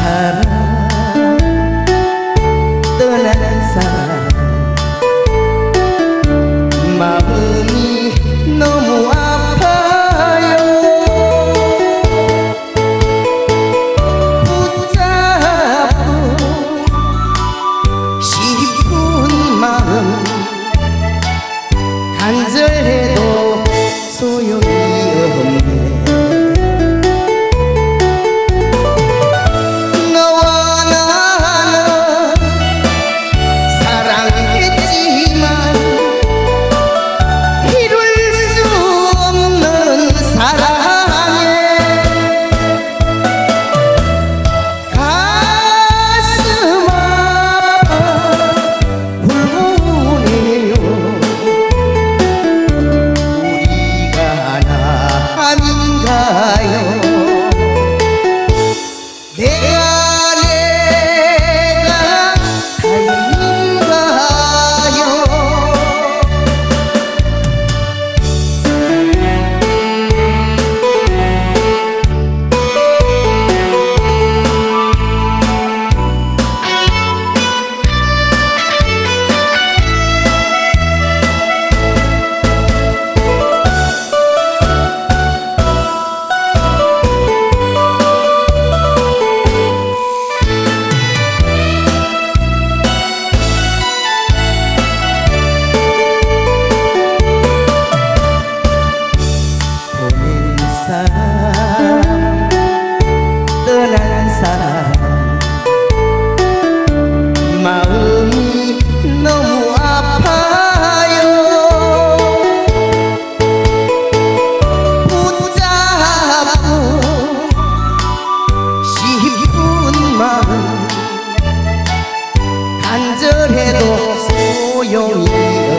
time. 사랑 마음이 너무 아파요. 붙잡고 싶은 마음 간절해도 소용이